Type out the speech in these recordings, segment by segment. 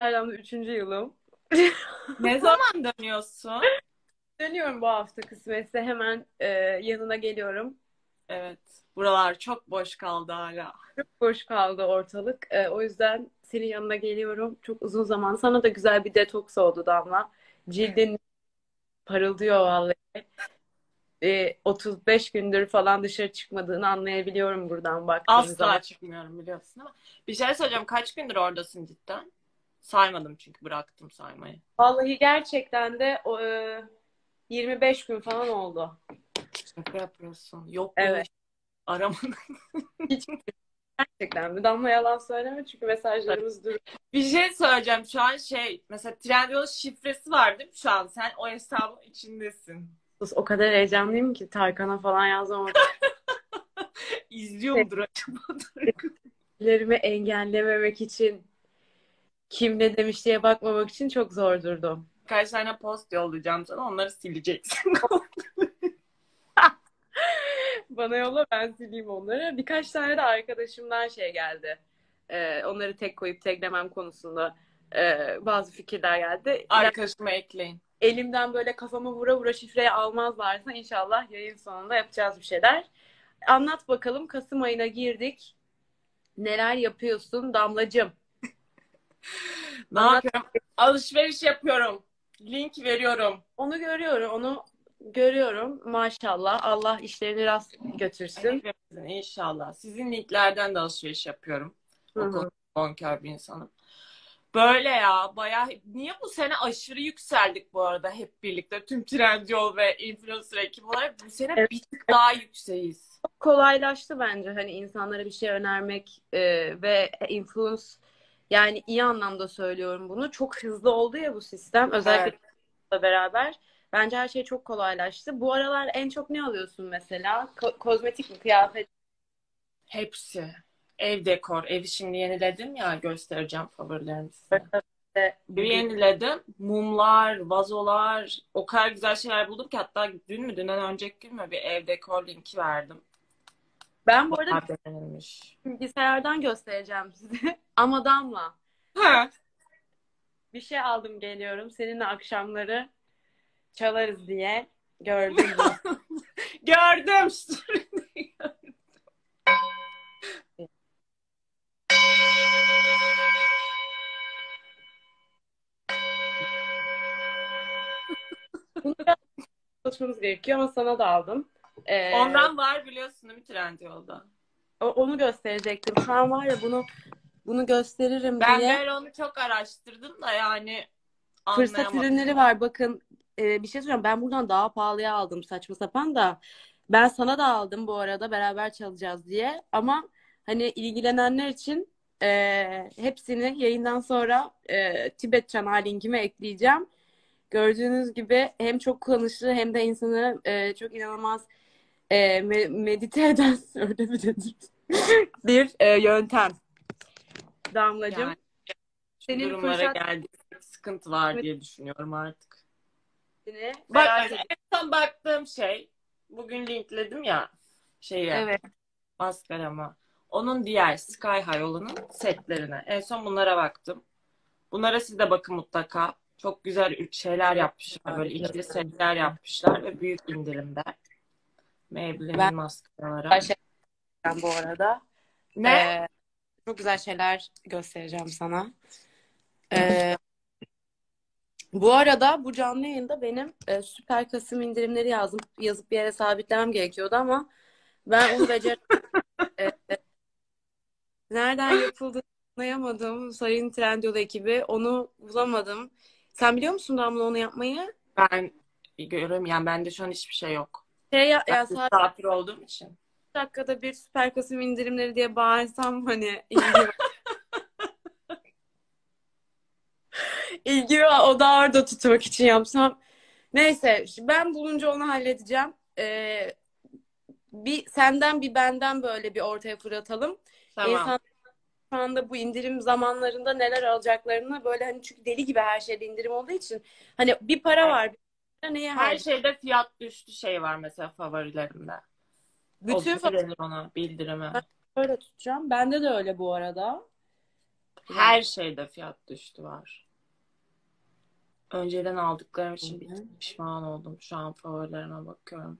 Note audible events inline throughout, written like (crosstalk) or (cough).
Amsterdam'da üçüncü yılım. Ne (laughs) zaman dönüyorsun? Dönüyorum bu hafta kısmetse hemen e, yanına geliyorum. Evet. Buralar çok boş kaldı hala. Çok boş kaldı ortalık. E, o yüzden senin yanına geliyorum. Çok uzun zaman. Sana da güzel bir detoks oldu Damla. Cildin parıldıyor vallahi. E, 35 gündür falan dışarı çıkmadığını anlayabiliyorum buradan baktığın Asla zaman. çıkmıyorum biliyorsun ama. Bir şey söyleyeceğim. Kaç gündür oradasın cidden? Saymadım çünkü bıraktım saymayı. Vallahi gerçekten de o, e, 25 gün falan oldu. Şaka yapıyorsun. Yok Evet. Aramadım. (laughs) Hiç gerçekten mi? Damla yalan söyleme çünkü mesajlarımız duruyor. Bir şey söyleyeceğim. Şu an şey mesela Trendyol şifresi var değil mi şu an? Sen o hesabın içindesin. Sus, O kadar heyecanlıyım ki Tarkan'a falan yazmam. (laughs) İzliyor mudur acaba? Lerimi engellememek için kim ne demiş diye bakmamak için çok zor durdum. Kaç tane post yollayacağım sana onları sileceksin. (laughs) Bana yolla ben sileyim onları. Birkaç tane de arkadaşımdan şey geldi. Ee, onları tek koyup teklemem konusunda e, bazı fikirler geldi. Arkadaşıma ekleyin. Elimden böyle kafamı vura vura şifreyi almazlarsa inşallah yayın sonunda yapacağız bir şeyler. Anlat bakalım Kasım ayına girdik. Neler yapıyorsun Damlacığım? (laughs) Ne yapıyorum? Alışveriş yapıyorum. Link veriyorum. Onu görüyorum, onu görüyorum. Maşallah. Allah işlerini rast götürsün. Hepimizin inşallah. Sizin linklerden de alışveriş yapıyorum. Hı O hı. konuda bonkör bir insanım. Böyle ya bayağı niye bu sene aşırı yükseldik bu arada hep birlikte tüm Trendyol ve influencer ekibi olarak bu sene Evet. bir tık daha yükseğiz. Kolaylaştı bence hani insanlara bir şey önermek e, ve influence yani iyi anlamda söylüyorum bunu. Çok hızlı oldu ya bu sistem. Özellikle evet. beraber. Bence her şey çok kolaylaştı. Bu aralar en çok ne alıyorsun mesela? Ko- kozmetik mi, kıyafet? Hepsi. Ev dekor. Evi şimdi yeniledim ya göstereceğim favorilerimi size. Bir yeniledim. Mumlar, vazolar, o kadar güzel şeyler buldum ki hatta dün mü dünden önceki gün mü bir ev dekor linki verdim. Ben bu arada bilgisayardan göstereceğim size. Ama Damla Ha. bir şey aldım geliyorum. Seninle akşamları çalarız diye gördüm. (laughs) Gördüm. Biraz çalışmamız gerekiyor ama sana da aldım. Ee, Ondan var biliyorsun değil mi Trendyol'da? o- onu gösterecektim. An var ya bunu bunu gösteririm Ben diye. böyle onu çok araştırdım da yani Fırsat ürünleri var. Bakın e, bir şey söyleyeceğim. Ben buradan daha pahalıya aldım saçma sapan da. Ben sana da aldım bu arada beraber çalacağız diye. Ama hani ilgilenenler için e, hepsini yayından sonra e, Tibet Çanağı linkime ekleyeceğim. Gördüğünüz gibi hem çok kullanışlı hem de insanı e, çok inanılmaz e, me- medite eden (laughs) öyle denir? bir e, yöntem. Damlacığım. Yani Senin durumlara fırsat- geldik. Sıkıntı var diye düşünüyorum artık. seni Bak en son baktığım şey bugün linkledim ya şeyi Evet. maskarama. Onun diğer Sky High olanın setlerine. En son bunlara baktım. Bunlara siz de bakın mutlaka. Çok güzel şeyler yapmışlar. Böyle ikili setler yapmışlar ve büyük indirimde. Maybelline Ben- maskaralara. Şeyler bu arada. Ne? Ee, çok güzel şeyler göstereceğim sana. Ee, bu arada bu canlı yayında benim e, Süper Kasım indirimleri yazdım, yazıp bir yere sabitlemem gerekiyordu ama ben onu beceremedim. (laughs) Ee, nereden yapıldığını anlayamadım. Sayın Trendyol ekibi onu bulamadım. Sen biliyor musun Damla onu yapmayı? Ben görüyorum yani bende şu an hiçbir şey yok. Şey ya, Ben ya sadece misafir olduğum için. Dakikada bir Süper Kasım indirimleri diye bağırsam hani ilgi (laughs) ilgi o da orada tutmak için yapsam. Neyse ben bulunca onu halledeceğim. Ee, bir senden bir benden böyle bir ortaya fırlatalım. Tamam. İnsan şu anda bu indirim zamanlarında neler alacaklarını böyle hani çünkü deli gibi her şeyde indirim olduğu için hani bir para var. Bir neye Her harcayacak? şeyde fiyat düştü şey var mesela favorilerimde. Bütün denir ona bildirime. Öyle tutacağım. Bende de öyle bu arada. Her şeyde fiyat düştü var. Önceden aldıklarım için bir tık pişman oldum. Şu an favorilerime bakıyorum.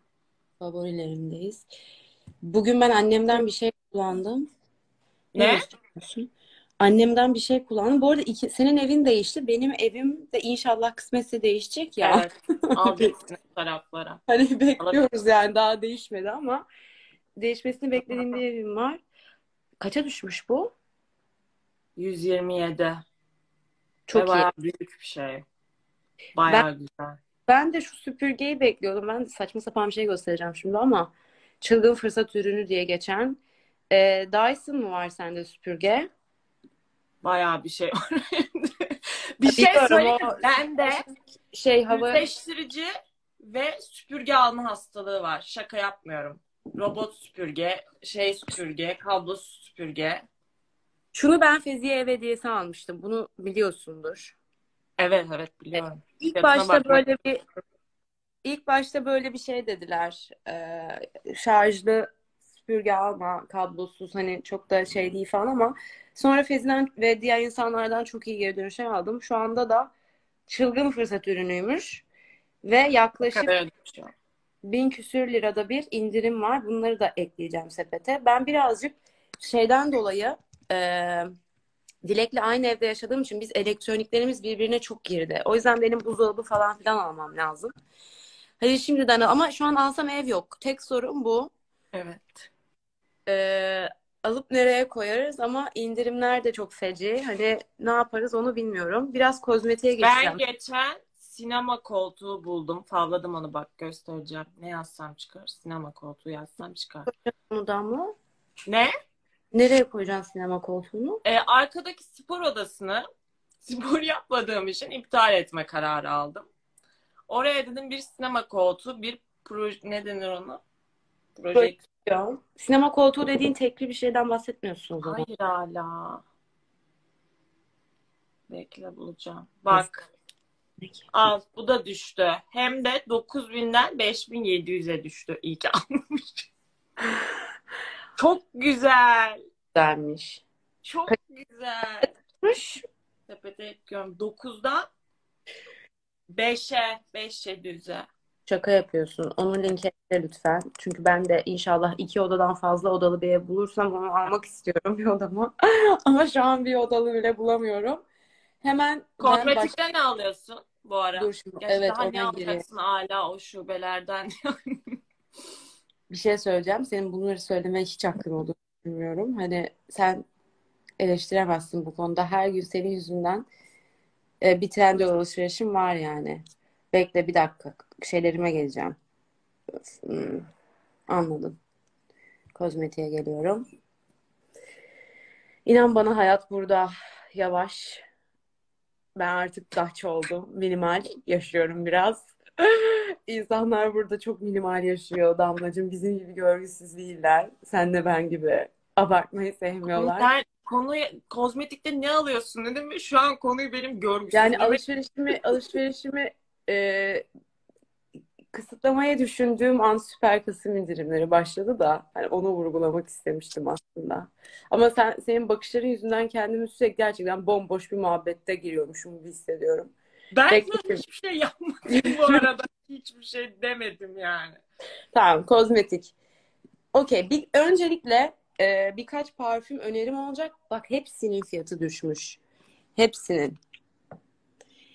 Favorilerimdeyiz. Bugün ben annemden bir şey kullandım. Ne? gösteriyorsun? Annemden bir şey kullandım. Bu arada iki, senin evin değişti. Benim evim de inşallah kısmetse değişecek ya. Evet. Alacaksın (laughs) taraflara. Hani bekliyoruz yani daha değişmedi ama değişmesini beklediğim bir evim var. Kaça düşmüş bu? 127. Çok Ve iyi. bayağı büyük bir şey. Bayağı güzel. Ben de şu süpürgeyi bekliyordum. Ben saçma sapan bir şey göstereceğim şimdi ama çılgın fırsat ürünü diye geçen. Ee, Dyson mı var sende süpürge? Bayağı bir şey var. (laughs) bir şey söyleyeyim. Ben de Şey hava Yüzleştirici ve süpürge alma hastalığı var. Şaka yapmıyorum. Robot süpürge, şey süpürge, kablosuz süpürge. şunu ben Fezi'ye ev hediyesi almıştım. Bunu biliyorsundur. Evet evet biliyorum. İlk Fiyatına başta bakmak böyle bir ilk başta böyle bir şey dediler. Ee, şarjlı süpürge alma, kablosuz hani çok da şey değil falan ama sonra Fezi'den ve diğer insanlardan çok iyi geri dönüşler aldım. Şu anda da çılgın fırsat ürünüymüş ve yaklaşık bin küsür lirada bir indirim var. Bunları da ekleyeceğim sepete. Ben birazcık şeyden dolayı e, Dilek'le aynı evde yaşadığım için biz elektroniklerimiz birbirine çok girdi. O yüzden benim buzdolabı falan filan almam lazım. Hadi şimdiden ama şu an alsam ev yok. Tek sorun bu. Evet. E, alıp nereye koyarız ama indirimler de çok feci. Hani ne yaparız onu bilmiyorum. Biraz kozmetiğe Ben geçeceğim. geçen sinema koltuğu buldum. Favladım onu bak göstereceğim. Ne yazsam çıkar. Sinema koltuğu yazsam çıkar. Buradan mı? Ne? Nereye koyacaksın sinema koltuğunu? Ee, arkadaki spor odasını (laughs) spor yapmadığım için iptal etme kararı aldım. Oraya dedim bir sinema koltuğu, bir proje, ne denir ona? Proje. Ya. Sinema koltuğu dediğin tekli bir şeyden bahsetmiyorsun o zaman. Hayır hala. Bekle bulacağım. Bak Peki. al bu da düştü. Hem de 9000'den 5700'e düştü. İyi ki almış. (laughs) Çok güzel. Güzelmiş. Çok güzel. Hoş. Sepete ekliyorum. 9'dan 5'e 5700'e. Şaka yapıyorsun. Onun linki ekle lütfen. Çünkü ben de inşallah iki odadan fazla odalı bir ev bulursam onu almak istiyorum bir odama. (laughs) Ama şu an bir odalı bile bulamıyorum. Hemen ben baş... Ne alıyorsun bu ara? Dur şimdi. Gerçi Evet daha ne alacaksın hala o şubelerden? (laughs) Bir şey söyleyeceğim. Senin bunları söylemeye hiç hakkın olduğunu düşünmüyorum. Hani sen eleştiremezsin bu konuda. Her gün senin yüzünden e, bir Trendyol alışverişim var yani. Bekle bir dakika. Şeylerime geleceğim. Hmm, anladım. Kozmetiğe geliyorum. İnan bana hayat burada yavaş. Ben artık Dutch oldum. Minimal yaşıyorum biraz. (laughs) İnsanlar burada çok minimal yaşıyor Damlacığım. Bizim gibi görgüsüz değiller. Sen de ben gibi. Abartmayı sevmiyorlar. Sen konuyu kozmetikte ne alıyorsun dedim ve şu an konuyu benim Yani görgüsüzlüğüme alışverişimi alışverişimi e, kısıtlamaya düşündüğüm an süper kısım indirimleri başladı da hani onu vurgulamak istemiştim aslında. Ama sen senin bakışların yüzünden kendimi sürekli gerçekten bomboş bir muhabbette giriyormuşum gibi hissediyorum. ben sana hiçbir şey yapmadım bu arada. (laughs) Hiçbir şey demedim yani. Tamam, kozmetik. Okey, bir, öncelikle e, birkaç parfüm önerim olacak. Bak hepsinin fiyatı düşmüş. Hepsinin.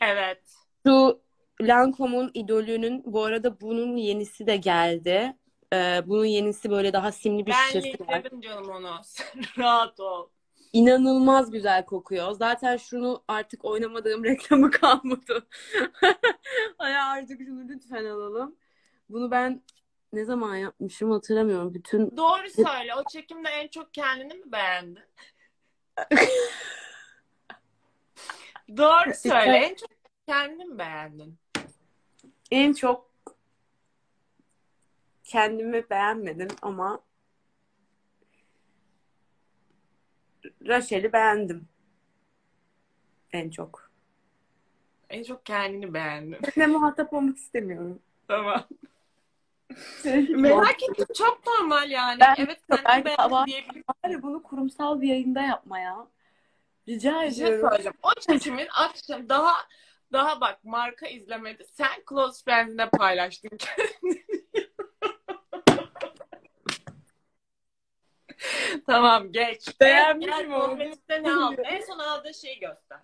Evet. Şu Lancome'un idolünün bu arada bunun yenisi de geldi. Ee, bunun yenisi böyle daha simli bir Ben şişesi var. yükledim canım onu. (laughs) Rahat ol. İnanılmaz güzel kokuyor. Zaten şunu artık oynamadığım (laughs) reklamı kalmadı. (laughs) Ay artık şunu lütfen alalım. Bunu ben ne zaman yapmışım hatırlamıyorum. Bütün Doğru söyle. O çekimde en çok kendini mi beğendin? Doğru söyle. En çok kendini mi beğendin? En çok kendimi beğenmedim ama Rachel'i beğendim. En çok. En çok kendini beğendin. Seninle muhatap olmak istemiyorum. Tamam. Merak ettim. Çok normal yani. Ben- evet kendini beğendin ama- diyebilirim. Bari bunu kurumsal bir yayında yapma ya. Rica Bir şey ediyorum. söyleyeceğim. O çekimin akşam daha daha bak marka izlemedi. Sen close friend'ine paylaştın kendini. (laughs) tamam geç. Beğenmişim ne aldın? En son aldığın şeyi göster.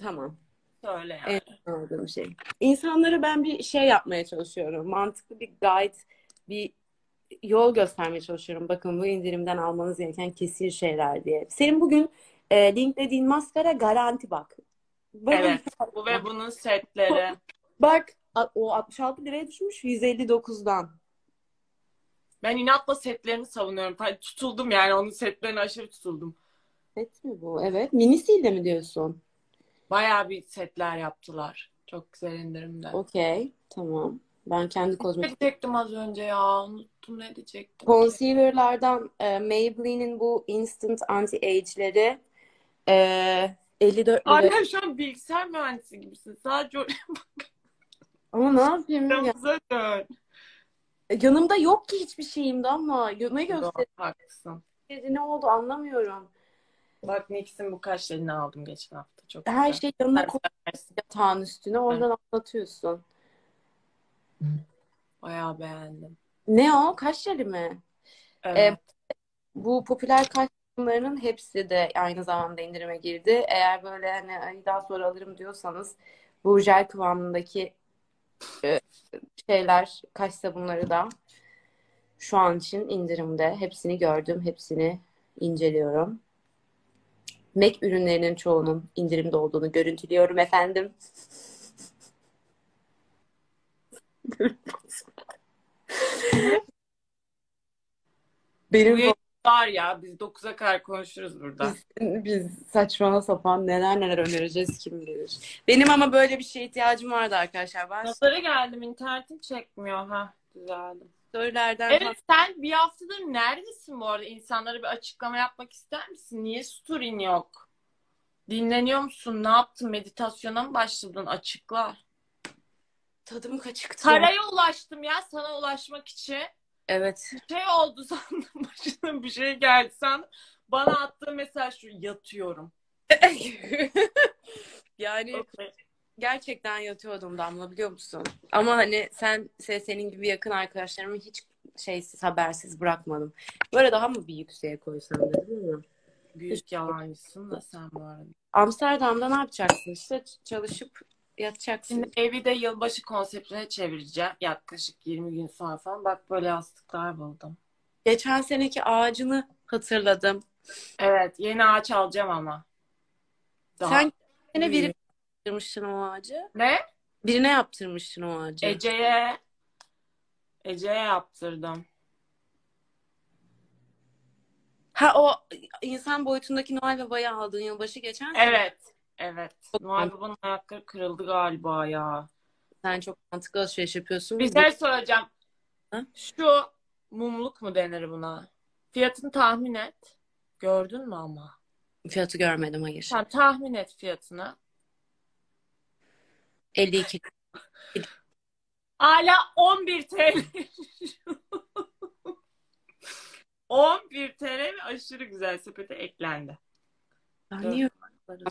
Tamam. Söyle yani. Evet. Anladığım şey. İnsanlara ben bir şey yapmaya çalışıyorum. Mantıklı bir guide, bir yol göstermeye çalışıyorum. Bakın bu indirimden almanız gereken kesin şeyler diye. Senin bugün e, linklediğin maskara garanti bak. Bakın, Evet. Bu ve bunun setleri. Bak o 66 liraya düşmüş 159'dan. Ben inatla setlerini savunuyorum. Tutuldum yani onun setlerine aşırı tutuldum. Set mi bu? Evet. Minisiyle mi diyorsun? Bayağı bir setler yaptılar. Çok güzel indirimde. Okey. Tamam. Ben kendi Ne kozmetik diyecektim az önce ya? Unuttum ne diyecektim. concealer'lardan e, Maybelline'in bu instant anti-age'leri e, 54 lira. Hala şu an bilgisayar mühendisi gibisin. Sadece oraya (laughs) Ama ne yapayım ya? yanımıza dön. Yanımda yok ki hiçbir şeyim de ama ne gösterdi haklısın. ne oldu anlamıyorum. Bak Nix'in bu kaşlarını aldım geçen hafta. Çok Her güzel. şey yanına Sen koy seversin. yatağın üstüne oradan anlatıyorsun. Bayağı beğendim. Ne o? Kaş jeli mi? Evet. Bu popüler kaş ürünlerinin hepsi de aynı zamanda indirime girdi. Eğer böyle hani "Ay, daha sonra alırım diyorsanız bu jel kıvamındaki e, şeyler, kaş sabunları da şu an için indirimde. Hepsini gördüm, hepsini inceliyorum. MAC ürünlerinin çoğunun indirimde olduğunu görüntülüyorum efendim. (laughs) Benim var ya biz 9'a kadar konuşuruz burada. Biz, biz saçma sapan neler neler önereceğiz kim bilir. Benim ama böyle bir şeye ihtiyacım vardı arkadaşlar. Ben Nazara geldim internetim çekmiyor ha. Düzeldim. storylerden Evet sen bir haftadır neredesin bu arada? İnsanlara bir açıklama yapmak ister misin? Niye story'in yok? Dinleniyor musun? Ne yaptın? Meditasyona mı başladın? Açıkla. tadım kaçıktı. Paraya ulaştım ya sana ulaşmak için. Evet. Bir şey oldu (laughs) sandım. Başına bir şey geldi sandım. Bana attığı mesaj şu yatıyorum. (laughs) Yani gerçekten yatıyordum Damla biliyor musun? Ama hani sen se- senin gibi yakın arkadaşlarımı hiç şeysiz habersiz bırakmadım. Böyle daha mı bir yükseğe koysam dedim ama. Büyük yalancısın da sen bu arada. Amsterdam'da ne yapacaksın? İşte çalışıp yatacaksın. Şimdi evi de yılbaşı konseptine çevireceğim. Yaklaşık 20 gün sonra falan. Bak böyle yastıklar buldum. Geçen seneki ağacını hatırladım. Evet yeni ağaç alacağım ama. Daha. Sen Yine büyük. biri yaptırmıştın o ağacı. Ne? Birine yaptırmıştın o ağacı. Ece'ye Ece'ye yaptırdım. Ha o insan boyutundaki Noel Baba'yı aldığın yılbaşı geçen sene. Evet. Evet. Noel Baba'nın ayakları kırıldı galiba ya. Sen çok mantıklı alışveriş yapıyorsun. Bir şey söyleyeceğim. Ha? Şu mumluk mu denir buna? Fiyatını tahmin et. Gördün mü ama? Fiyatı görmedim hayır. Sen tahmin et fiyatını. 52. (laughs) Hala 11 TL. 11 TL ve aşırı güzel sepete eklendi. Ben niye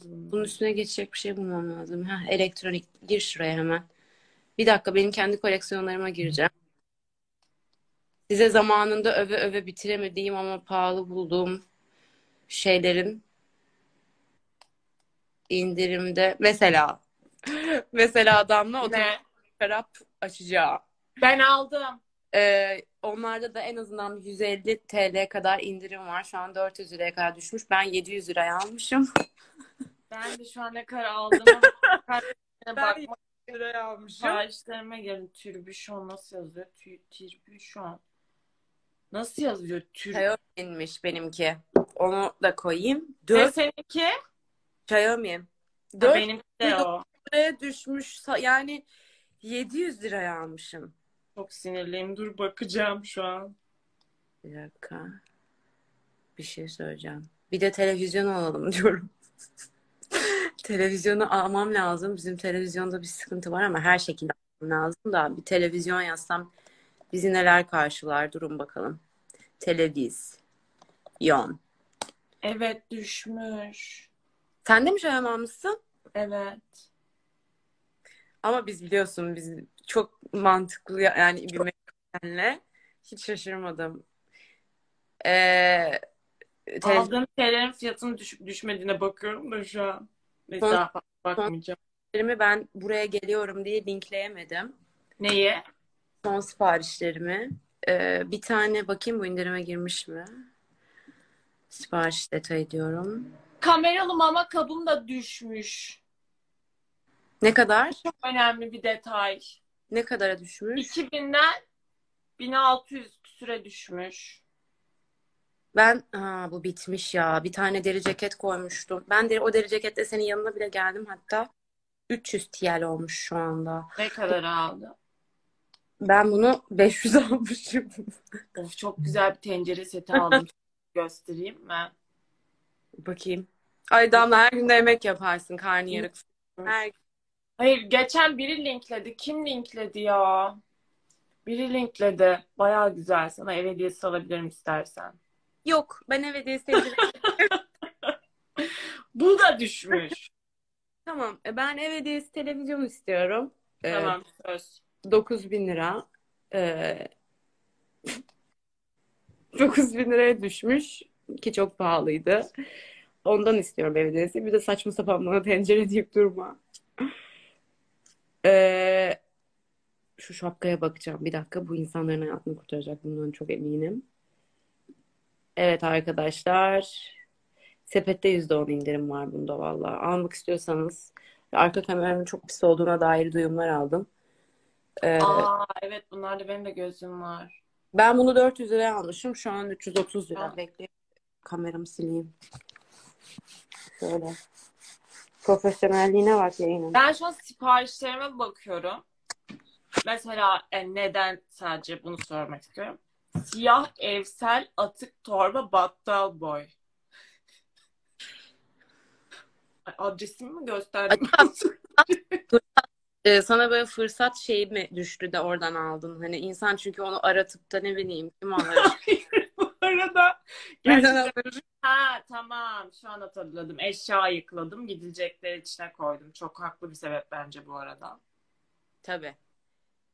bunun üstüne geçecek bir şey bulmam lazım. Ha, elektronik gir şuraya hemen. Bir dakika benim kendi koleksiyonlarıma gireceğim. Size zamanında öve öve bitiremediğim ama pahalı bulduğum şeylerin indirimde mesela mesela adamla otomatik şarap açacağım. Ben aldım. Ee, onlarda da en azından 150 TL kadar indirim var. Şu an 400 liraya kadar düşmüş. Ben 700 liraya almışım. Ben de şu an ne kadar aldığıma Ben liraya almışım. Siparişlerime gelin. Türbüşon nasıl yazıyor? Tü, türbüşon. Nasıl yazıyor? Tür... Xiaomi'nmiş benimki. Onu da koyayım. Ve 4 seninki? Xiaomi. Ha, 4 benimki de o. liraya düşmüş. Yani 700 liraya almışım. Çok sinirliyim. Dur bakacağım şu an. Bir dakika. Bir şey söyleyeceğim. Bir de televizyon alalım (laughs) diyorum. Televizyonu almam lazım. Bizim televizyonda bir sıkıntı var ama her şekilde almam lazım da bir televizyon yazsam bizi neler karşılar durun bakalım. Televizyon. Evet düşmüş. Sen de mi Xiaomi almışsın? Evet. Ama biz biliyorsun biz çok mantıklı yani bir mekanle hiç şaşırmadım. Ee, Aldığım şeylerin fiyatının düşüp düşmediğine bakıyorum da şu an. Neyse Son- daha fazla bakmayacağım. siparişlerimi ben buraya geliyorum diye linkleyemedim. Neyi? Son siparişlerimi. Ee, bir tane bakayım bu indirime girmiş mi? Sipariş detayı diyorum. Kameralı mama kabım da düşmüş. Ne kadar? Çok önemli bir detay. Ne kadara düşmüş? 2000'den 1600 süre düşmüş. Ben ha, bu bitmiş ya. Bir tane deri ceket koymuştum. Ben de o deri ceketle senin yanına bile geldim hatta. 300 TL olmuş şu anda. Ne kadar aldı? Ben bunu 500 almışım. Of çok güzel bir tencere seti aldım. (laughs) Göstereyim mi? Bakayım. Ay Damla her gün de yemek yaparsın karnıyarık. Her Hayır geçen biri linkledi. Kim linkledi ya? Biri linkledi. Baya güzel. Sana ev hediyesi alabilirim istersen. Yok ben ev hediyesi. (laughs) Bu da düşmüş. Tamam e, ben ev hediyesi televizyon istiyorum. Ee, Tamam söz. 9 bin lira. Ee, 9 bin liraya düşmüş ki çok pahalıydı. Ondan istiyorum ev hediyesi. Bir de saçma sapan bana tencere deyip durma. Ee, şu şapkaya bakacağım. Bir dakika bu insanların hayatını kurtaracak. Bundan çok eminim. Evet arkadaşlar. Sepette %10 indirim var bunda valla. Almak istiyorsanız arka kameranın çok pis olduğuna dair duyumlar aldım. Ee, Aa evet bunlarda benim de gözüm var. ben bunu 400 liraya almışım. Şu an 330 lira. Bekle. Kameramı sileyim. Şöyle. Profesyonelliğine bak yayının. Ben şu an siparişlerime bakıyorum. Mesela e, neden sadece bunu sormak istiyorum. Siyah evsel atık torba battal boy. Ay, Adresimi mi gösterdim? Ee, sana böyle fırsat şeyi mi düştü de oradan aldın? Hani insan çünkü onu aratıp da ne bileyim kim alır? Arada gerçekten ha tamam şu an hatırladım. Eşya ayıkladım gidecekler içine koydum. Çok haklı bir sebep bence bu arada. Tabii.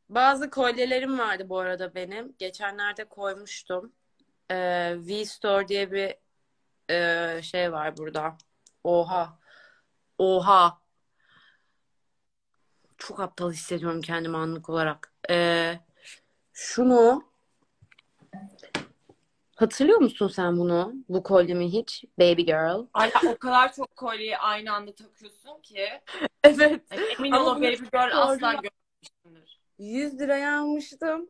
Bazı kolyelerim vardı bu arada benim. Geçenlerde koymuştum. Ee, V-Store diye bir e, şey var burada. Oha. Oha. Çok aptal hissediyorum kendimi anlık olarak. Ee, şunu hatırlıyor musun sen bunu? Bu kolyemi hiç? Baby girl. Ay o kadar çok kolyeyi aynı anda takıyorsun ki. (laughs) Evet. Yani emin ol o baby girl asla sordular. görmemişsindir. 100 liraya almıştım.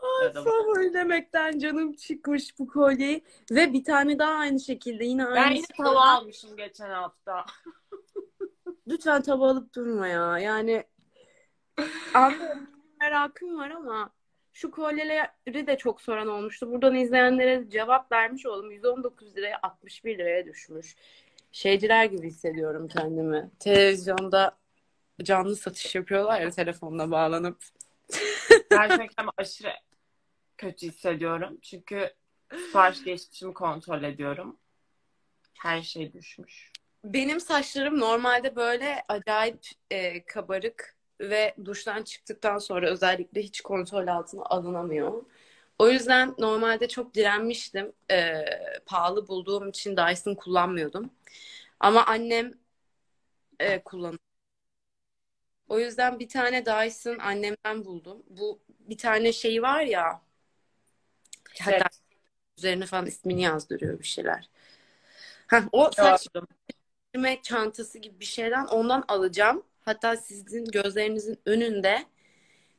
Ay, favori demekten canım çıkmış bu kolyeyi. Ve bir tane daha aynı şekilde yine Ben yine tava almışım geçen hafta. Lütfen tava alıp durma ya. Yani anlıyorum merakım var ama şu kolyeleri de çok soran olmuştu. Buradan izleyenlere cevap vermiş oldum. 119 liraya 61 liraya düşmüş. Şeyciler gibi hissediyorum kendimi. Televizyonda canlı satış yapıyorlar ya telefonla bağlanıp. Gerçekten aşırı kötü hissediyorum. Çünkü sipariş geçmişimi kontrol ediyorum. Her şey düşmüş. Benim saçlarım normalde böyle acayip e, kabarık ve duştan çıktıktan sonra özellikle hiç kontrol altına alınamıyor. O yüzden normalde çok direnmiştim. E, pahalı bulduğum için Dyson kullanmıyordum. Ama annem e, kullanıyor. O yüzden bir tane Dyson annemden buldum. Bu bir tane şey var ya hatta Set. üzerine falan ismini yazdırıyor bir şeyler. Heh, o saç çantası gibi bir şeyden ondan alacağım. Hatta sizin gözlerinizin önünde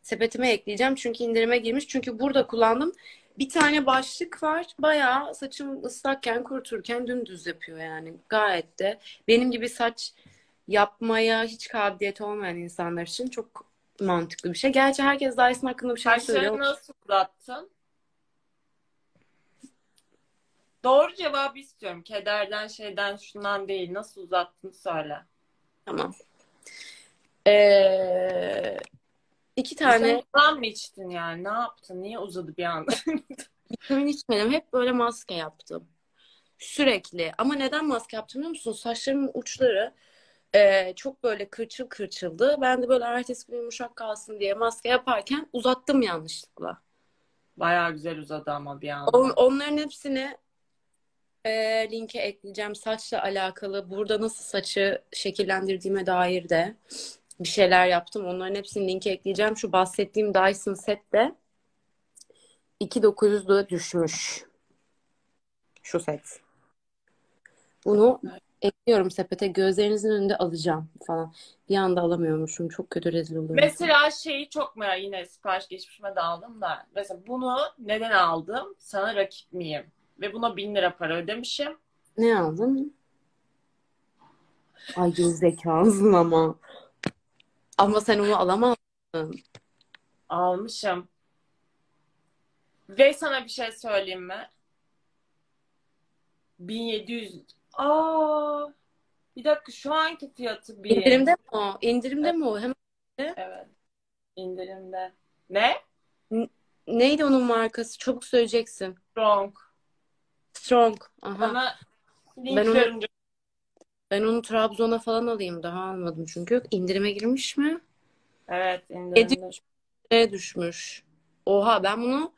sepetime ekleyeceğim. Çünkü indirime girmiş. Çünkü burada kullandım. Bir tane başlık var. Bayağı saçım ıslakken kuruturken dümdüz yapıyor yani. Gayet de benim gibi saç yapmaya hiç kabiliyeti olmayan insanlar için çok mantıklı bir şey. Gerçi herkes Dyson hakkında bir şey söylüyor. nasıl uzattın? Doğru cevabı istiyorum. Kederden, şeyden, şundan değil. Nasıl uzattın söyle. Tamam. Ee, iki Sen tane falan mı içtin yani? Ne yaptın? Niye uzadı bir anda? (laughs) vitamin içmedim. Hep böyle maske yaptım. Sürekli. Ama neden maske yaptım biliyor musun? Saçlarımın uçları e, çok böyle kırçıl kırçıldı. Ben de böyle ertesi gün yumuşak kalsın diye maske yaparken uzattım yanlışlıkla. Bayağı güzel uzadı ama bir anda. On- onların hepsini e, linke ekleyeceğim. Saçla alakalı. Burada nasıl saçı şekillendirdiğime dair de bir şeyler yaptım. Onların hepsini linke ekleyeceğim. Şu bahsettiğim Dyson set de 2900'lüğe düşmüş. Şu set. Bunu ekliyorum sepete. Gözlerinizin önünde alacağım falan. Bir anda alamıyormuşum. Çok kötü rezil oluyorum. Mesela şeyi çok merak yine sipariş geçmişime de aldım da. Mesela bunu neden aldım? Sana rakip miyim? Ve buna bin lira para ödemişim. Ne aldın? Ay gerizekalısın ama. Ama sen onu alamazsın. Almışım. Ve sana bir şey söyleyeyim mi? 1700. Aa, bir dakika şu anki fiyatı bir. İndirimde mi o? İndirimde mi o? Hemen Evet. indirimde. Ne? neydi onun markası? Çabuk söyleyeceksin. Strong. Strong. Aha. Bana link Ben onu- Ben onu Trabzon'a falan alayım. Daha almadım çünkü. İndirime girmiş mi? Evet indirimde. Ne düşmüş? Oha ben bunu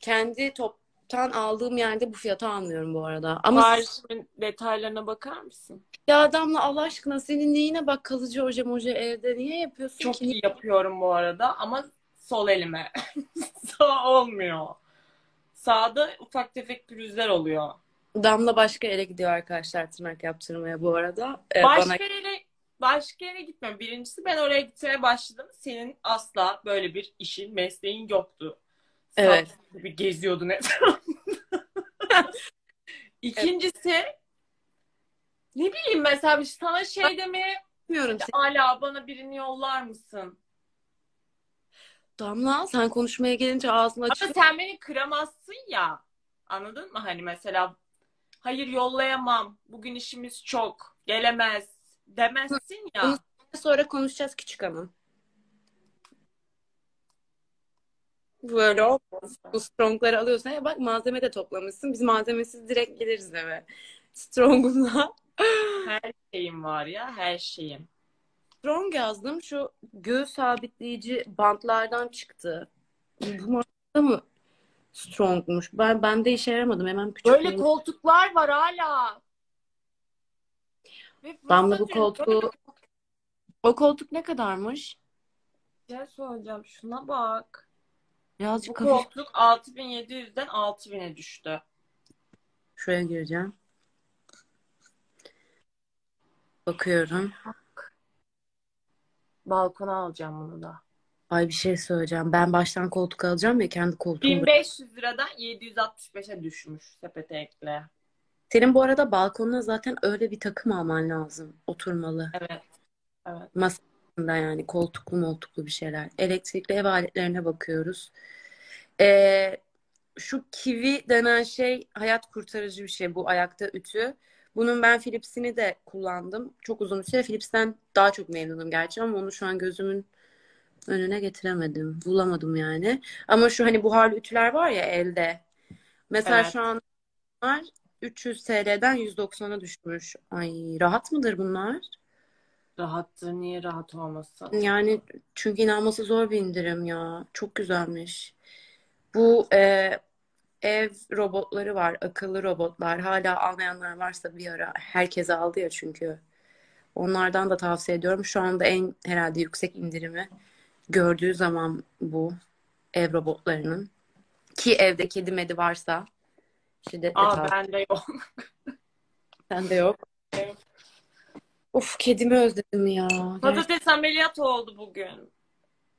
kendi toptan aldığım yerde bu fiyata almıyorum bu arada. Ama Siparişimin detaylarına bakar mısın? ya Damla Allah aşkına senin neyine bak kalıcı oje moje evde niye yapıyorsun Çok ki? iyi yapıyorum bu arada ama sol elime. (laughs) Sağ olmuyor. Sağda ufak tefek pürüzler oluyor. Damla başka yere gidiyor arkadaşlar tırnak yaptırmaya bu arada. Ee, Başka bana yere başka yere gitmiyorum. Birincisi ben oraya gitmeye başladım. Senin asla böyle bir işin, mesleğin yoktu. Evet. Saf gibi geziyordun etrafında. (laughs) İkincisi ne bileyim mesela bir sana şey demeye bilmiyorum seni. hala bana birini yollar mısın? Damla sen konuşmaya gelince ağzını Ama açıp sen beni kıramazsın ya. Anladın mı? Hani mesela hayır yollayamam. Bugün işimiz çok. Gelemez. Demezsin ya. Bunu- sonra konuşacağız küçük hanım. Böyle olmaz. Bu strongları alıyorsun. Ya bak malzeme de toplamışsın. Biz malzemesiz direkt geliriz eve. Strong'umla. (laughs) Her şeyim var ya. Her şeyim. Strong yazdım. Şu göğüs sabitleyici bantlardan çıktı. Bu marka mı strongmuş? Ben bende işe yaramadım. Hemen küçük Böyle koltuklar var hala. Ve Damla bu koltuğu o koltuk ne kadarmış? bir şey söyleyeceğim. Şuna bak. Bu Birazcık hafif koltuk 6700'den 6000'e düştü. şuraya gireceğim. Bakıyorum. Balkona alacağım bunu da. Ay bir şey söyleyeceğim. Ben baştan koltuk alacağım ya kendi koltuğumu. 1500 liradan 765'e düşmüş sepete ekle. Senin bu arada balkonuna zaten öyle bir takım alman lazım. Oturmalı. Evet. Evet. Masasında yani koltuklu moltuklu bir şeyler. Elektrikli ev aletlerine bakıyoruz. Ee, şu kivi denen şey hayat kurtarıcı bir şey. Bu ayakta ütü. Bunun ben Philips'ini de kullandım. Çok uzun bir süre. Philips'ten daha çok memnunum gerçi ama onu şu an gözümün önüne getiremedim. Bulamadım yani. Ama şu hani buharlı ütüler var ya elde. Mesela Evet. şu an bunlar 300 TL'den 190'a düşmüş. Ay rahat mıdır bunlar? Rahattır. Niye rahat olmasın? Yani çünkü inanması zor bir indirim ya. Çok güzelmiş. Bu e, ev robotları var. Akıllı robotlar. Hala almayanlar varsa bir ara herkese aldı ya çünkü. Onlardan da tavsiye ediyorum. Şu anda en herhalde yüksek indirimi gördüğü zaman bu ev robotlarının. Ki evde kedi medi varsa şiddetle Aa tavsiye. bende yok. (laughs) Sende yok. Evet. Of kedimi özledim ya. Gerçekten. Patates ameliyat oldu bugün.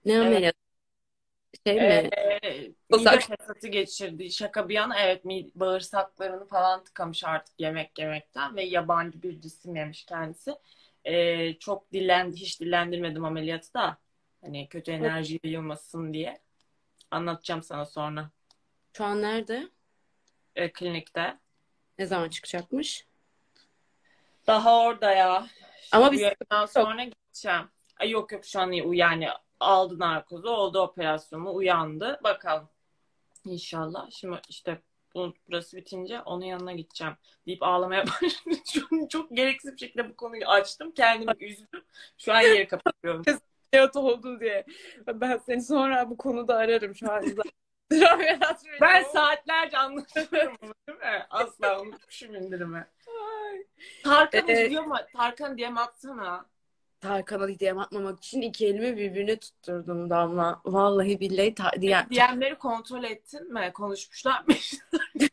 Ne Evet. ameliyat? Şey mi? Ee, Uzak. mide fesatı geçirdi. Şaka bir yana evet mi- bağırsaklarını falan tıkamış artık yemek yemekten ve yabancı bir cisim yemiş kendisi. Ee, çok dillendi, hiç dillendirmedim ameliyatı da. Hani kötü enerji yayılmasın diye. Anlatacağım sana sonra. Şu an nerede? Ee, klinikte. Ne zaman çıkacakmış? Daha orada ya. Ama Ama biz- yayından sonra gideceğim. Ay yok yok şu an iyi. Yani aldı narkozu, oldu operasyonu, uyandı. Bakalım. İnşallah. Şimdi işte bu, burası bitince onun yanına gideceğim deyip ağlamaya (laughs) başladım. Çok, çok gereksiz bir şekilde bu konuyu açtım. Kendimi (laughs) üzdüm. Şu an yeri kapatıyorum. Hayat oldu diye. Ben seni sonra bu konuda ararım şu an. (laughs) ben saatlerce anlatıyorum (laughs) bunu değil mi? Asla unutmuşum indirimi. Tarkan Ee, izliyor mu? Tarkan diye atsana. Tarkan'a DM atmamak için iki elimi birbirine tutturdum Damla. Vallahi billahi ta- diye- DM'leri kontrol ettin mi? Konuşmuşlar mı? (laughs)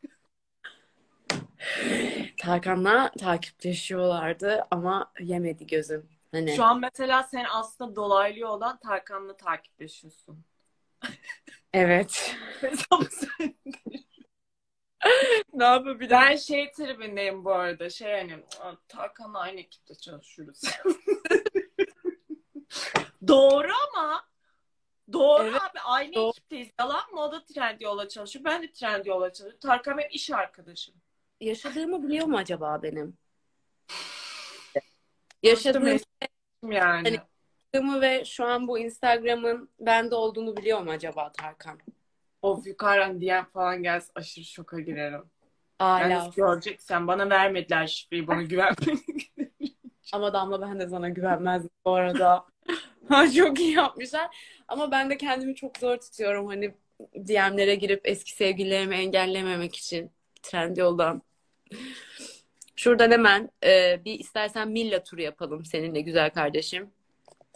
Tarkan'la takipleşiyorlardı ama yemedi gözüm. Hani Şu an mesela sen aslında dolaylı yoldan Tarkan'la takipleşiyorsun. (laughs) evet. (laughs) Ne yapabilirim? ben şey tribindeyim bu arada. Şey hani "Aa, Tarkan'la aynı ekipte çalışıyoruz. (laughs) Doğru ama Doğru Evet, abi aynı doğru. ekipteyiz. Yalan mı? O da Trendyol'a çalışıyor. Ben de Trendyol'a çalışıyorum. Tarkan benim iş arkadaşım. Yaşadığımı biliyor mu acaba benim? Yaşadığım Yani. Instagram'ı ve şu an bu Instagram'ın bende olduğunu biliyor mu acaba Tarkan? Of yukarıdan DM falan gelse aşırı şoka girerim. Hala. Yani göreceksen bana vermediler şifreyi bana güvenmedin. (laughs) Ama Damla ben de sana güvenmezdim bu arada. (laughs) Ha, çok iyi yapmışlar. Ama ben de kendimi çok zor tutuyorum. Hani DM'lere girip eski sevgililerimi engellememek için Trendyol'dan. Şuradan hemen e, bir istersen Milla turu yapalım seninle güzel kardeşim.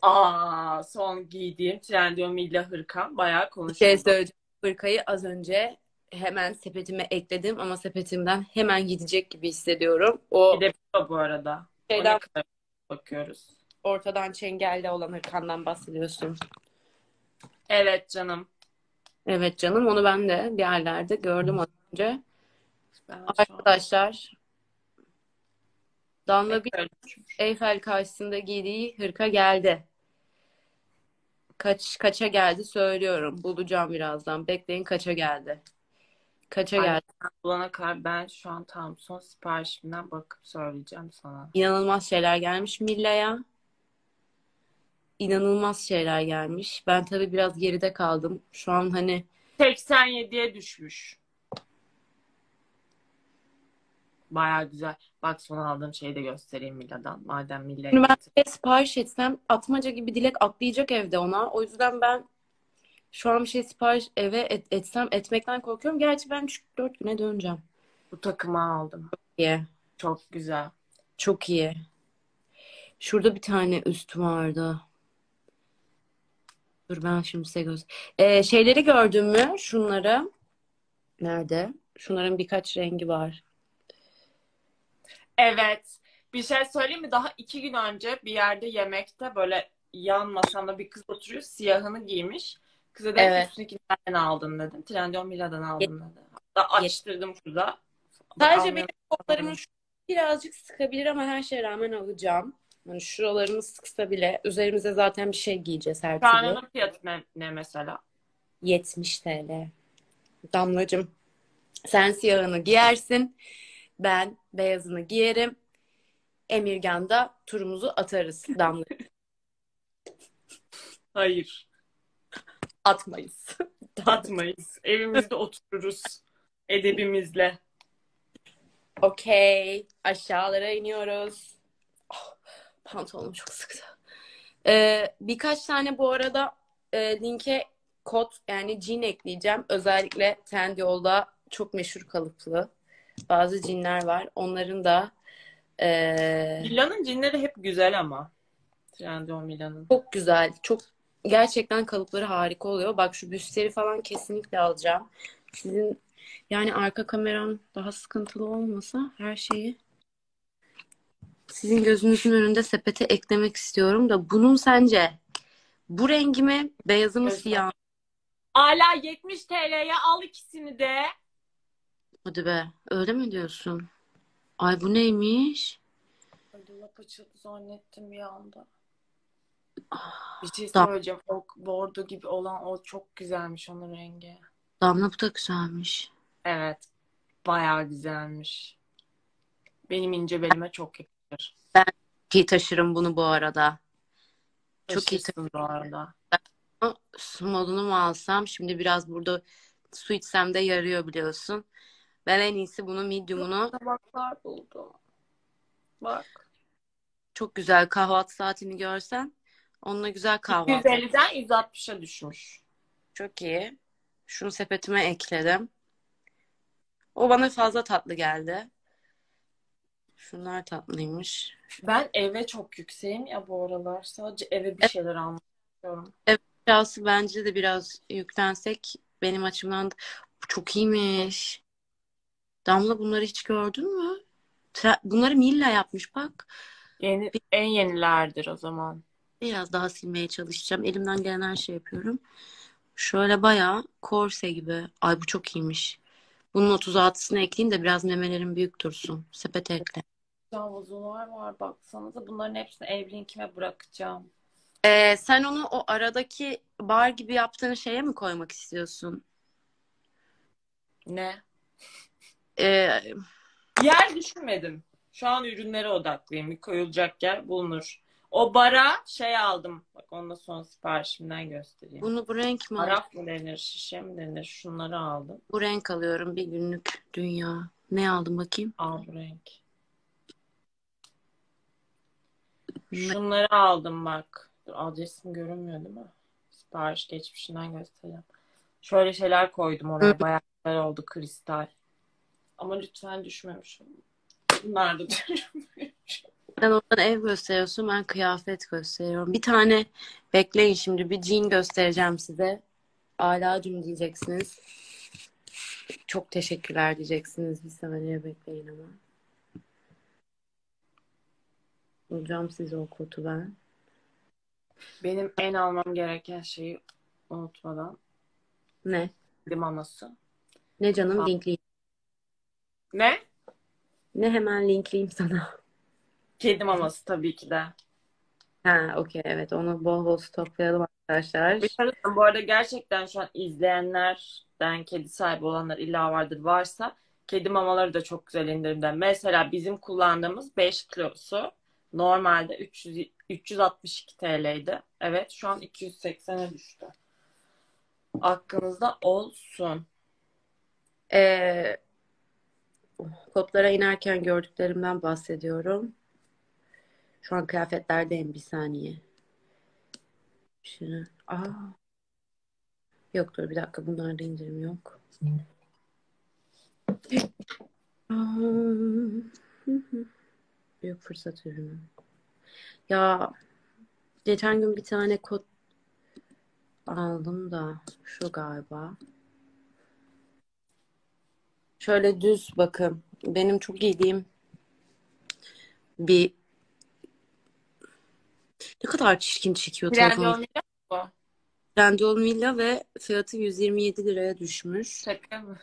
Aa son giydiğim Trendyol Milla hırkam bayağı Bir konuşuldu. şey söyleyeceğim. Hırkayı az önce hemen sepetime ekledim ama sepetimden hemen gidecek gibi hissediyorum. O de bu arada. Şeyden bakıyoruz. ortadan çengelde olan hırkandan bahsediyorsun. Evet canım. Evet canım onu ben de bir yerlerde gördüm az önce. Ben Arkadaşlar Danla bir. Eyfel karşısında giydiği hırka geldi. Kaç kaça geldi söylüyorum. Bulacağım birazdan. Bekleyin kaça geldi. Kaça Ay. geldi. bulana kadar ben şu an tam son siparişimden bakıp söyleyeceğim sana. İnanılmaz şeyler gelmiş Milla'ya. İnanılmaz şeyler gelmiş. Ben tabii biraz geride kaldım. Şu an hani 87'ye düşmüş. Baya güzel. Bak son aldığım şeyi de göstereyim Milla'dan. Madem getir- bir sipariş etsem atmaca gibi dilek atlayacak evde ona. O yüzden ben şu an bir şey sipariş eve et- etsem etmekten korkuyorum. Gerçi ben 3-4 güne döneceğim. bu takımı aldım. İyi. Çok güzel. Çok iyi. Şurada bir tane üst vardı. Dur ben şimdi size göz. Ee, şeyleri gördün mü? Şunları. Nerede? Şunların birkaç rengi var. Evet. Bir şey söyleyeyim mi? Daha iki gün önce bir yerde yemekte böyle yan masamda bir kız oturuyor. Siyahını giymiş. Kıza dedim Evet. üstündeki nereden aldın dedim. Trendyol Mila'dan aldım dedi. Hatta açtırdım kıza. Sadece benim kollarımı şu- birazcık sıkabilir ama her şeye rağmen alacağım. Hani şuralarımı sıksa bile üzerimize zaten bir şey giyeceğiz her türlü. onun fiyatı ne, ne mesela? 70 TL. Damlacığım sen siyahını giyersin. Ben beyazını giyerim. Emirgan'da turumuzu atarız Damla. (laughs) Hayır. Atmayız. (laughs) Atmayız. Evimizde otururuz. Edebimizle. Okey. Aşağılara iniyoruz. Oh, pantolonum çok sıktı. Ee, birkaç tane bu arada e, linke kod yani cin ekleyeceğim. Özellikle Trendyol'da çok meşhur kalıplı bazı cinler var. Onların da e, Mila'nın cinleri hep güzel ama. Trendyol Mila'nın. çok güzel. Çok gerçekten kalıpları harika oluyor. Bak şu büstleri falan kesinlikle alacağım. Sizin yani arka kameram daha sıkıntılı olmasa her şeyi sizin gözünüzün önünde sepete eklemek istiyorum da bunun sence bu rengi mi, beyazı mı, siyah mı? Hala 70 TL'ye al ikisini de. Hadi be, öyle mi diyorsun? Ay bu neymiş? Ay, Dolap açıldı zannettim bir anda. Bir şey söyleyeceğim. O bordo gibi olan o çok güzelmiş onun rengi. Damla bu da güzelmiş. Evet. Bayağı güzelmiş. Benim ince belime çok yakışır. İyi taşırım bunu bu arada. Çok iyi Taşırsın bu arada. modunu mu alsam? Şimdi biraz burada su içsem de yarıyor biliyorsun. Ben en iyisi bunu medium'unu Tabaklar buldum. Bak. çok güzel kahvaltı saatini görsen onunla güzel kahvaltı. 150'den 160'a düşmüş. Çok iyi. Şunu sepetime ekledim. O bana fazla tatlı geldi. Şunlar tatlıymış. Ben eve çok yükseğim ya bu aralar. Sadece eve bir şeyler almak istiyorum. Biraz bence de biraz yüklensek benim açımdan çok iyiymiş. Damla bunları hiç gördün mü? Tra- Bunları Milla yapmış bak. Yeni, en yenilerdir o zaman. Biraz daha silmeye çalışacağım. Elimden gelen her şey yapıyorum. Şöyle bayağı korse gibi. Ay bu çok iyiymiş. Bunun 36'sını ekleyeyim de biraz memelerim büyük dursun. Sepete ekle. Vazolar var baksanıza. Bunların hepsini ev linkime bırakacağım. Ee, sen onu o aradaki bar gibi yaptığın şeye mi koymak istiyorsun? Ne? Ee, Yer düşünmedim. Şu an ürünlere odaklıyım. Bir koyulacak yer bulunur. O bara şey aldım. Bak onu da son siparişimden göstereyim. bunu bu renk mi Araf mı denir, şişe mi denir? Şunları aldım. Bu renk alıyorum bir günlük dünya. Ne aldım bakayım? Al bu renk. Şunları aldım bak. Dur, adresim görünmüyor değil mi? Sipariş geçmişinden göstereceğim. Şöyle şeyler koydum oraya. Bayağı güzel oldu kristal. Ama lütfen düşmemişim. Bunlar da (laughs) düşmemiş. Sen oradan ev gösteriyorsun, ben kıyafet gösteriyorum. Bir tane bekleyin şimdi bir jean göstereceğim size. Alacım diyeceksiniz. Çok teşekkürler diyeceksiniz. Bir saniye bekleyin ama. Bulacağım size o kodu ben. Benim en almam gereken şeyi unutmadan. Ne? Limaması. Ne canım Tamam. Ne? Ne hemen linkleyeyim sana. (laughs) Kedi maması tabii ki de. Ha, okey evet onu bol bol stoklayalım arkadaşlar. Bir tane- bu arada gerçekten şu an izleyenlerden kedi sahibi olanlar illa vardır varsa kedi mamaları da çok güzel indirimde. Mesela bizim kullandığımız 5 kilosu normalde 300, 362 TL'ydi. Evet şu an 280'e düştü. Aklınızda olsun. Ee, kodlara inerken gördüklerimden bahsediyorum. Şu an kıyafetlerdeyim bir saniye. Şunu. Aa. Yok dur bir dakika bunlarda indirim yok. Büyük fırsat ürünü. Ya geçen gün bir tane kod aldım da şu galiba. Şöyle düz bakın. Benim çok giydiğim bir ne kadar çirkin çekiyor. Trendyol bu? Trendyol Villa ve fiyatı 127 liraya düşmüş. Şaka mı?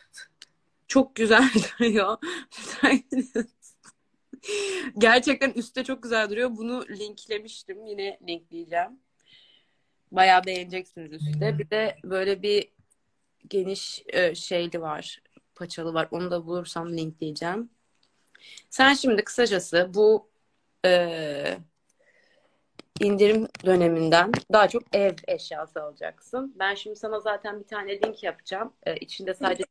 Çok güzel (laughs) duruyor. Gerçekten üstte çok güzel duruyor. Bunu linklemiştim. Yine linkleyeceğim. Bayağı beğeneceksiniz üstte. Bir de böyle bir geniş e, şeyli var. Paçalı var. Onu da bulursam linkleyeceğim. Sen şimdi kısacası bu e, indirim döneminden daha çok ev eşyası alacaksın. Ben şimdi sana zaten bir tane link yapacağım. E, içinde sadece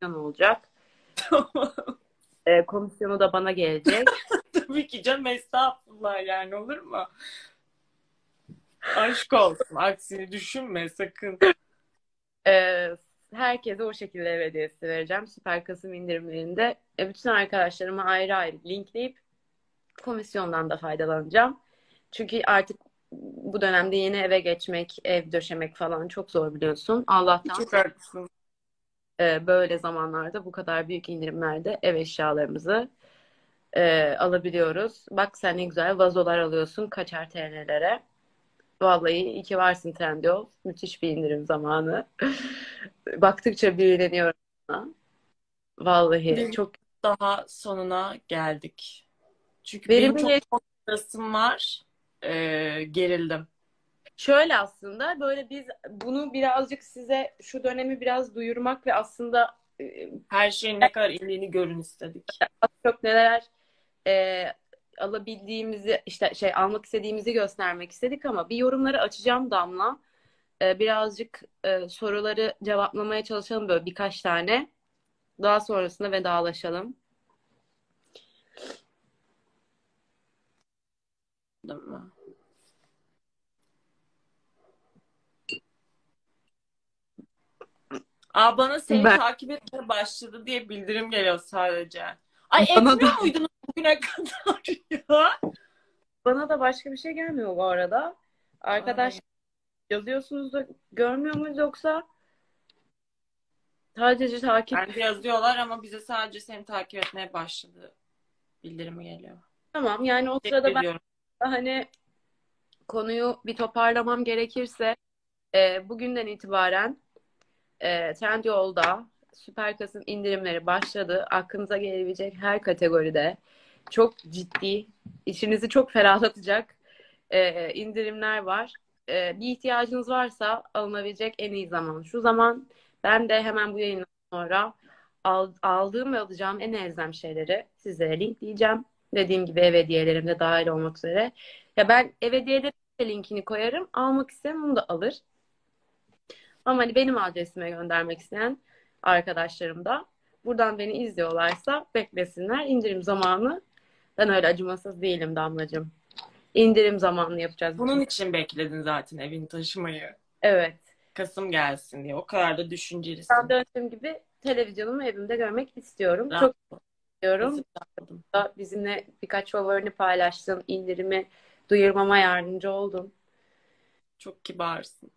komisyon olacak. E, komisyonu da bana gelecek. (laughs) Tabii ki canım estağfurullah yani olur mu? Aşk olsun. Aksini düşünme sakın. E, herkese o şekilde ev hediyesi vereceğim. Süper Kasım indirimlerinde. E, bütün arkadaşlarıma ayrı ayrı linkleyip komisyondan da faydalanacağım. Çünkü artık bu dönemde yeni eve geçmek, ev döşemek falan çok zor biliyorsun. Allah'tan Çok haklısın. e, böyle zamanlarda bu kadar büyük indirimlerde ev eşyalarımızı e, alabiliyoruz. Bak sen ne güzel vazolar alıyorsun kaçar TL'lere. Vallahi iyi ki varsın Trendyol. Müthiş bir indirim zamanı. Baktıkça büyüleniyorum sana. Vallahi Benim- çok Daha sonuna geldik. Çünkü Verimli benim çok stresim var. Ee, gerildim. Şöyle aslında böyle biz bunu birazcık size şu dönemi biraz duyurmak ve aslında e, Her şeyin ne kadar iyiliğini görün istedik. az çok neler e, alabildiğimizi işte şey almak istediğimizi göstermek istedik ama bir yorumları açacağım Damla. e, birazcık e, soruları cevaplamaya çalışalım böyle birkaç tane. Daha sonrasında vedalaşalım. Mi? Aa bana seni Ben- takip etmeye başladı diye bildirim geliyor sadece. Ay Bana etmiyor da- muydunuz bugüne kadar (laughs) ya? Bana da başka bir şey gelmiyor bu arada. Arkadaş yazıyorsunuz da görmüyor muyuz yoksa sadece takip Bence yazıyorlar ama bize sadece seni takip etmeye başladı. Bildirimi geliyor. tamam yani o sırada ben hani konuyu bir toparlamam gerekirse e, bugünden itibaren e, Trendyol'da Süper Kasım indirimleri başladı. Aklınıza gelebilecek her kategoride çok ciddi, içinizi çok ferahlatacak e, indirimler var. E, bir ihtiyacınız varsa alınabilecek en iyi zaman. Şu zaman ben de hemen bu yayından sonra al- aldığım ve alacağım en elzem şeyleri sizlere linkleyeceğim. Dediğim gibi ev hediyelerim de dahil olmak üzere. Ya ben ev hediyeleri de linkini koyarım. Almak isteyen onu da alır. Ama hani benim adresime göndermek isteyen arkadaşlarım da buradan beni izliyorlarsa beklesinler. İndirim zamanı ben öyle acımasız değilim Damlacığım. İndirim zamanını yapacağız. Bunun için bekledin zaten evini taşımayı. Evet. Kasım gelsin diye. O kadar da düşüncelisin. Ben döndüğüm gibi televizyonumu evimde görmek istiyorum. Bravo. Çok istiyorum. Da bizimle birkaç favorini paylaştın. İndirimi duyurmama yardımcı oldun. Çok kibarsın.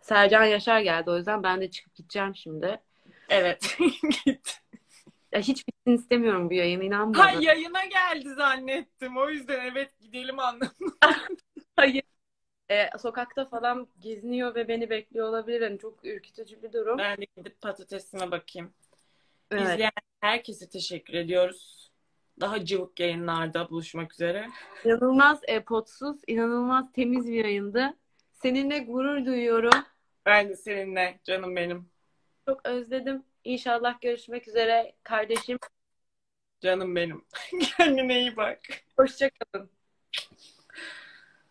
Sercan Yaşar geldi. O yüzden ben de çıkıp gideceğim şimdi. Evet. (laughs) Git. Ya hiç bitsin istemiyorum bu yayın. inanmadım. Ha yayına geldi zannettim. O yüzden evet gidelim anladım. (laughs) Hayır. Ee, sokakta falan geziniyor ve beni bekliyor olabilir. Yani çok ürkütücü bir durum. Ben de gidip patatesime bakayım. Evet. İzleyen herkese teşekkür ediyoruz. Daha cıvık yayınlarda buluşmak üzere. İnanılmaz e, potsuz, inanılmaz temiz bir yayındı. Seninle gurur duyuyorum. Ben de seninle canım benim. Çok özledim. İnşallah görüşmek üzere kardeşim. Canım benim. (laughs) Kendine iyi bak. Hoşçakalın.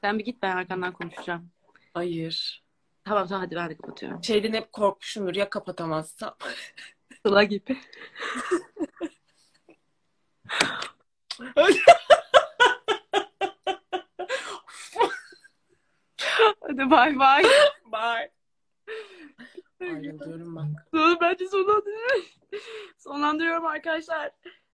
Sen bir git ben arkandan konuşacağım. Hayır. Tamam tamam hadi ben de kapatıyorum. Şeyden hep korkmuşumdur ya kapatamazsam. Sıla gibi. (laughs) Hadi bay bay. Bye. Ayrılıyorum bak. Bence sonlandırıyorum. Sonlandırıyorum arkadaşlar.